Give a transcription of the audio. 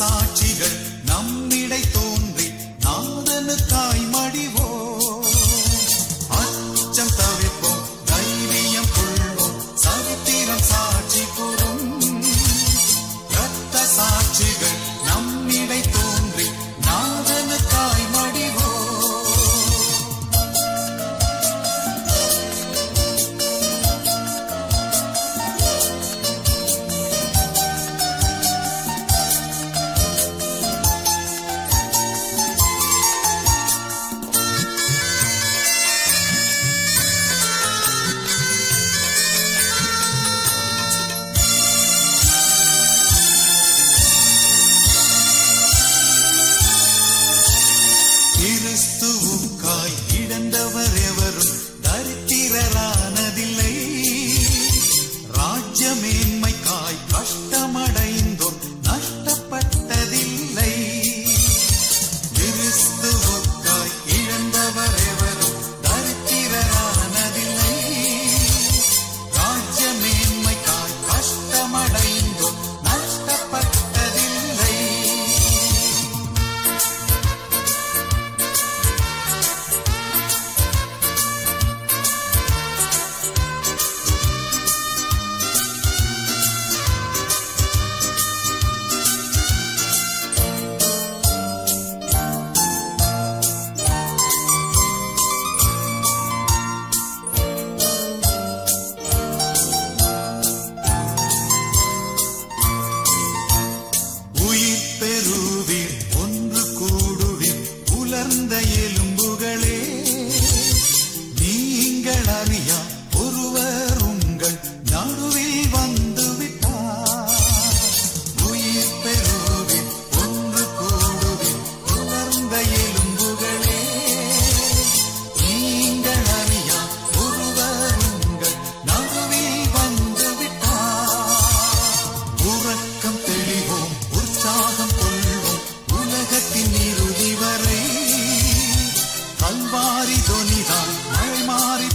சாட்சிகள் நம் to me. மாறி துணிதான் மழை மாறி